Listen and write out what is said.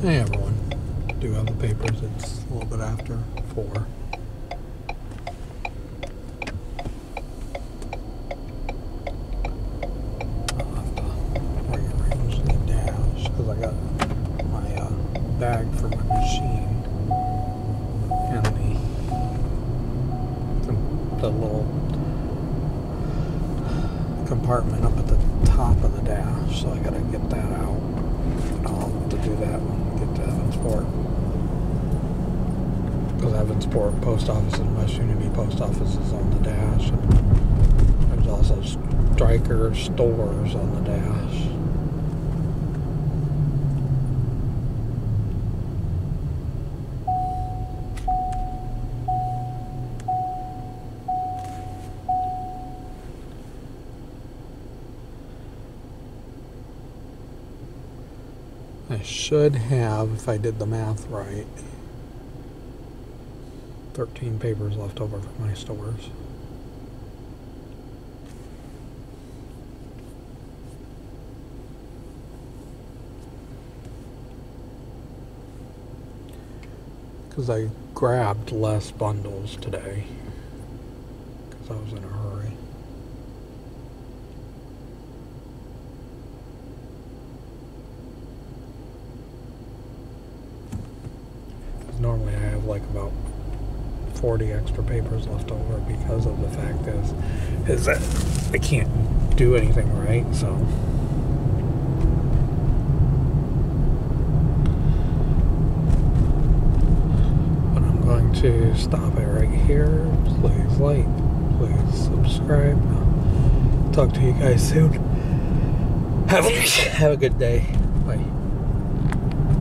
Hey everyone. Do have the papers. It's a little bit after four. Compartment up at the top of the dash. So I got to get that out. And I'll have to do that when we get to Evansport. Because Post Office and West Unity Post Office is on the dash. And there's also Stryker stores on the dash. I should have, if I did the math right, 13 papers left over for my stores. Because I grabbed less bundles today. Because I was in a hurry. Because normally I have like about 40 extra papers left over because of the fact is, is that I can't do anything right, so. But I'm going to stop it right here. Please like, please subscribe. Talk to you guys soon. Have a, have a good day. Bye.